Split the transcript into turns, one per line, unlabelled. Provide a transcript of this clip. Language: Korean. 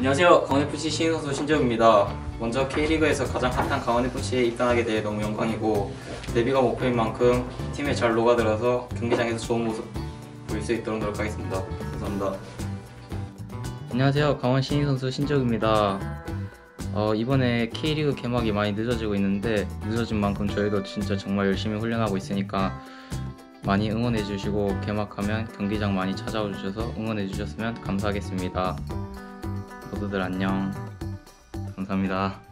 안녕하세요. 강원FC 신인 선수 신재욱입니다. 먼저 K리그에서 가장 핫한 강원FC에 입단하게 돼 너무 영광이고 데뷔가 목표인 만큼 팀에 잘 녹아들어서 경기장에서 좋은 모습 보일 수 있도록 노력하겠습니다. 감사합니다. 안녕하세요. 강원 신인 선수 신재욱입니다. 어, 이번에 K리그 개막이 많이 늦어지고 있는데 늦어진 만큼 저희도 진짜 정말 열심히 훈련하고 있으니까 많이 응원해 주시고 개막하면 경기장 많이 찾아와 주셔서 응원해 주셨으면 감사하겠습니다. 모두들 안녕. 감사합니다.